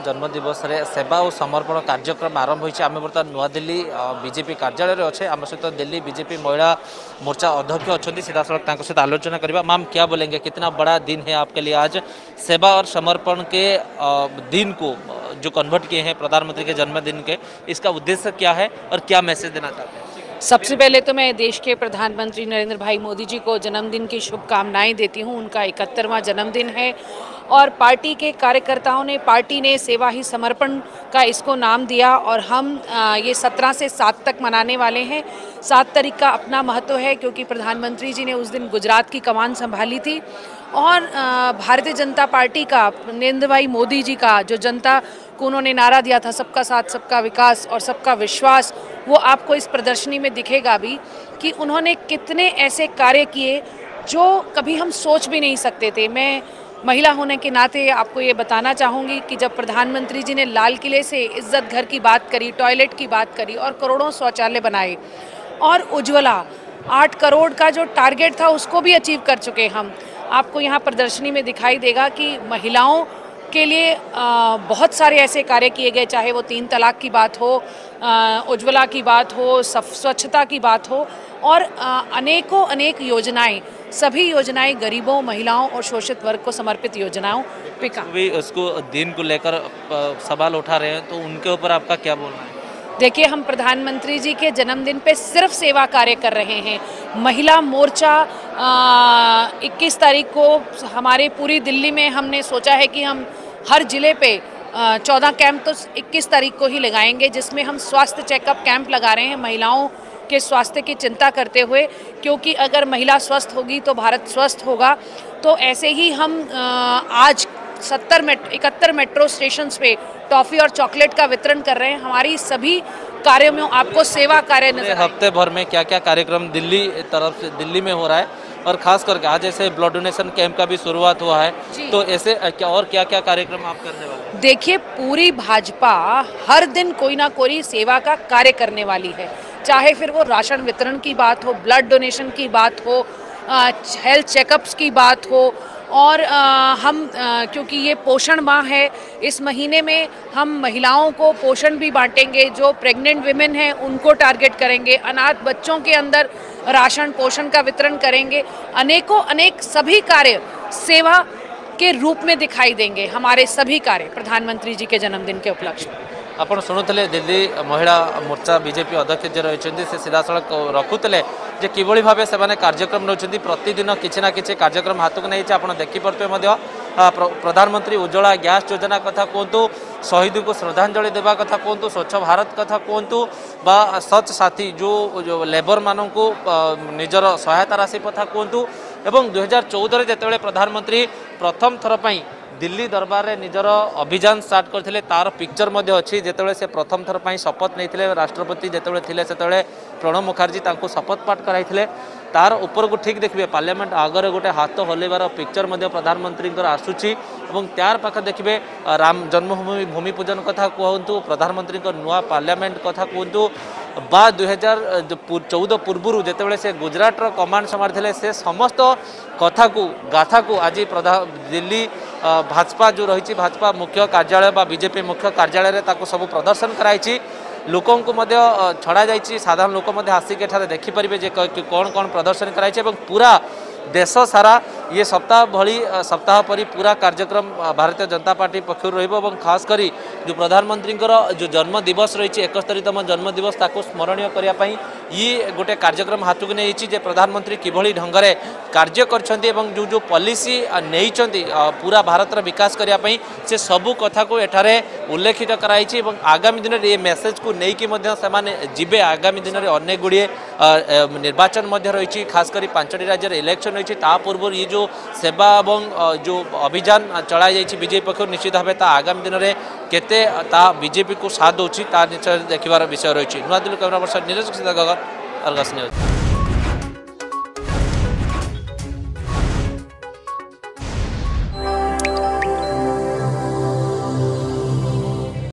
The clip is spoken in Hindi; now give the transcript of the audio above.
जन्मदिवस रे सेवा और समर्पण कार्यक्रम आरंभ होइছে आम बर्तमान नुआदिल्ली बीजेपी कार्यालय रे अच्छे आम सहित दिल्ली बीजेपी महिला मोर्चा अध्यक्ष अच्छा सीधासलख तांको सहित आलोचना करवा मैम, क्या बोलेंगे? कितना बड़ा दिन है आपके लिए आज? सेवा और समर्पण के दिन को जो कन्वर्ट किए हैं प्रधानमंत्री के जन्मदिन के, इसका उद्देश्य क्या है और क्या मैसेज देना चाहते हैं? सबसे पहले तो मैं देश के प्रधानमंत्री नरेंद्र भाई मोदी जी को जन्मदिन की शुभकामनाएँ देती हूँ। उनका इकहत्तरवां जन्मदिन है। और पार्टी के कार्यकर्ताओं ने, पार्टी ने सेवा ही समर्पण का इसको नाम दिया और हम ये सत्रह से सात तक मनाने वाले हैं। सात तारीख का अपना महत्व है क्योंकि प्रधानमंत्री जी ने उस दिन गुजरात की कमान संभाली थी और भारतीय जनता पार्टी का नरेंद्र भाई मोदी जी का जो जनता को उन्होंने नारा दिया था, सबका साथ, सबका विकास और सबका विश्वास, वो आपको इस प्रदर्शनी में दिखेगा भी कि उन्होंने कितने ऐसे कार्य किए जो कभी हम सोच भी नहीं सकते थे। मैं महिला होने के नाते आपको ये बताना चाहूँगी कि जब प्रधानमंत्री जी ने लाल किले से इज़्ज़त घर की बात करी टॉयलेट की बात करी और करोड़ों शौचालय बनाए और उज्ज्वला आठ करोड़ का जो टारगेट था उसको भी अचीव कर चुके हम। आपको यहाँ प्रदर्शनी में दिखाई देगा कि महिलाओं के लिए अ, बहुत सारे ऐसे कार्य किए गए चाहे वो तीन तलाक की बात हो उज्ज्वला की बात हो स्वच्छता की बात हो। और अनेकों अनेक योजनाएँ सभी योजनाएँ गरीबों महिलाओं और शोषित वर्ग को समर्पित योजनाओं पे काम। भी उसको दिन को लेकर सवाल उठा रहे हैं तो उनके ऊपर आपका क्या बोलना है? देखिए हम प्रधानमंत्री जी के जन्मदिन पे सिर्फ़ सेवा कार्य कर रहे हैं। महिला मोर्चा इक्कीस तारीख को हमारे पूरी दिल्ली में हमने सोचा है कि हम हर ज़िले पे चौदह कैंप तो 21 तारीख को ही लगाएँगे जिसमें हम स्वास्थ्य चेकअप कैंप लगा रहे हैं महिलाओं के स्वास्थ्य की चिंता करते हुए क्योंकि अगर महिला स्वस्थ होगी तो भारत स्वस्थ होगा। तो ऐसे ही हम आज सत्तर मेट इकहत्तर मेट्रो स्टेशन पे टॉफ़ी और चॉकलेट का वितरण कर रहे हैं। हमारी सभी कार्यों में आपको सेवा कार्य नज़र हफ़्ते भर में क्या क्या कार्यक्रम दिल्ली तरफ़ से दिल्ली में हो रहा है और खास करके आज ऐसे ब्लड डोनेशन कैंप का भी शुरुआत हुआ है। तो ऐसे क्या और क्या क्या कार्यक्रम आप करने वाले हैं? देखिए पूरी भाजपा हर दिन कोई ना कोई सेवा का कार्य करने वाली है। चाहे फिर वो राशन वितरण की बात हो ब्लड डोनेशन की बात हो हेल्थ चेकअप्स की बात हो और अ, हम अ, क्योंकि ये पोषण माह है इस महीने में हम महिलाओं को पोषण भी बांटेंगे जो प्रेग्नेंट विमेन हैं उनको टारगेट करेंगे। अनाथ बच्चों के अंदर राशन पोषण का वितरण करेंगे। अनेकों, अनेक सभी कार्य सेवा के रूप में दिखाई देंगे। हमारे सभी कार्य प्रधानमंत्री जी के जन्मदिन के उपलक्ष्य में। ଆପଣ ଶୁଣୁଥିଲେ ଦିଲ୍ଲୀ ମହିଳା ମୋର୍ଚ୍ଚା ବିଜେପି ଅଧ୍ୟକ୍ଷ ଯିଏ ରହିଛନ୍ତି ସେ ସିଧାସଳଖ ରଖୁଥିଲେ ଯେ କିଭଳି ଭାବେ ସେମାନେ କାର୍ଯ୍ୟକ୍ରମ ନେଉଛନ୍ତି ପ୍ରତିଦିନ କିଛି ନା କିଛି କାର୍ଯ୍ୟକ୍ରମ ହାତକୁ ନେଇଛି ଆପଣ ଦେଖିପାରୁଥିବେ ମଧ୍ୟ ଆ, ପ୍ର- ପ୍ରଧାନମନ୍ତ୍ରୀ ଉଜ୍ଜଳା ଗ୍ୟାସ୍ ଯୋଜନା କଥା କୁହନ୍ତୁ ଶହୀଦଙ୍କୁ ଶ୍ରଦ୍ଧାଞ୍ଜଳି ଦେବା କଥା କୁହନ୍ତୁ ସ୍ୱଚ୍ଛ ଭାରତ କଥା କୁହନ୍ତୁ ବା ସଚ୍ ସାଥୀ ଯେଉଁ ଯେଉଁ ଲେବରମାନଙ୍କୁ ଅ, ନିଜର ସହାୟତା ରାଶି କଥା କୁହନ୍ତୁ ଏବଂ ଦୁଇହଜାର ଚଉଦରେ ଯେତେବେଳେ ପ୍ରଧାନମନ୍ତ୍ରୀ ପ୍ରଥମ ଥର ପାଇଁ दिल्ली दरबार में निजर अभियान स्टार्ट करते तार पिक्चर अच्छी जिते से प्रथम थरपाई शपथ नहीं राष्ट्रपति जिते थे प्रणब मुखार्जी शपथ पाठ कराई ପାଠ କରାଇଥିଲେ ତାର ଉପରକୁ ଠିକ୍ ଦେଖିବେ ପାର୍ଲାମେଣ୍ଟ ଆଗରେ ଗୋଟେ ହାତ ହଲେଇବାର ପିକ୍ଚର ମଧ୍ୟ ପ୍ରଧାନମନ୍ତ୍ରୀଙ୍କର ଆସୁଛି ଏବଂ ତାର ପାଖରେ ଦେଖିବେ ଅ, ରାମ ଜନ୍ମଭୂମି ଭୂମି ପୂଜନ କଥା କୁହନ୍ତୁ ପ୍ରଧାନମନ୍ତ୍ରୀଙ୍କ ନୂଆ ପାର୍ଲାମେଣ୍ଟ କଥା କୁହନ୍ତୁ ବା ଦୁଇହଜାର ଚଉଦ ପୂର୍ବରୁ ଯେତେବେଳେ ସେ ଗୁଜରାଟର କମାଣ୍ଡ ସମ୍ଭାଳିଥିଲେ ସେ ସମସ୍ତ କଥାକୁ ଗାଥାକୁ ଆଜି ପ୍ରଧା ଦିଲ୍ଲୀ ଅ, ଭାଜପା ଯେଉଁ ରହିଛି ଭାଜପା ମୁଖ୍ୟ କାର୍ଯ୍ୟାଳୟ ବା ବିଜେପି ମୁଖ୍ୟ କାର୍ଯ୍ୟାଳୟରେ ତାକୁ ସବୁ ପ୍ରଦର୍ଶନ କରାଯାଇଛି ଲୋକଙ୍କୁ ମଧ୍ୟ ଅ, ଛଡ଼ାଯାଇଛି ସାଧାରଣ ଲୋକ ମଧ୍ୟ ଆସିକି ଏଠାରେ ଦେଖିପାରିବେ ଯେ କ- କି କ'ଣ କ'ଣ ପ୍ରଦର୍ଶନ କରାଯାଇଛି ଏବଂ ପୁରା ଦେଶ ସାରା ଇଏ ସପ୍ତାହ ଭଳି ଅ, ସପ୍ତାହ ପରି ପୁରା କାର୍ଯ୍ୟକ୍ରମ ଅ, ଭାରତୀୟ ଜନତା ପାର୍ଟି ପକ୍ଷରୁ ରହିବ ଏବଂ ଖାସ କରି ଯେଉଁ ପ୍ରଧାନମନ୍ତ୍ରୀଙ୍କର ଯେଉଁ ଜନ୍ମ ଦିବସ ରହିଛି ଏକସ୍ତରୀତମ ଜନ୍ମ ଦିବସ ତାକୁ ସ୍ମରଣୀୟ କରିବା ପାଇଁ ଇଏ ଗୋଟେ କାର୍ଯ୍ୟକ୍ରମ ହାତକୁ ନେଇଛି ଯେ ପ୍ରଧାନମନ୍ତ୍ରୀ କିଭଳି ଢଙ୍ଗରେ କାର୍ଯ୍ୟ କରିଛନ୍ତି ଏବଂ ଯେଉଁ ଯେଉଁ ପଲିସି ଅ, ନେଇଛନ୍ତି ଅ, ପୁରା ଭାରତର ବିକାଶ କରିବା ପାଇଁ ସେ ସବୁ କଥାକୁ ଏଠାରେ ଉଲ୍ଲେଖିତ କରାଯାଇଛି ଏବଂ ଆଗାମୀ ଦିନରେ ଏ ମେସେଜକୁ ନେଇକି ମଧ୍ୟ ସେମାନେ ଯିବେ ଆଗାମୀ ଦିନରେ ଅନେକ ଗୁଡ଼ିଏ ଅ, ଏ, ନିର୍ବାଚନ ମଧ୍ୟ ରହିଛି ଖାସ କରି ପାଞ୍ଚଟି ରାଜ୍ୟରେ ଇଲେକ୍ସନ ରହିଛି ତା ପୂର୍ବରୁ ଇଏ ଯେଉଁ ସେବା ଏବଂ ଅ, ଯେଉଁ ଅଭିଯାନ ଚଳାଯାଇଛି ବିଜେପି ପକ୍ଷରୁ ନିଶ୍ଚିତ ଭାବେ ତା ଆଗାମୀ ଦିନରେ କେତେ ତା ବିଜେପିକୁ ସାଥ ଦେଉଛି ତା ନିଶ୍ଚୟ ଦେଖିବାର ବିଷୟ ରହିଛି ନୂଆଦିଲ୍ଲୀ camera person Niraj Gagan Argus news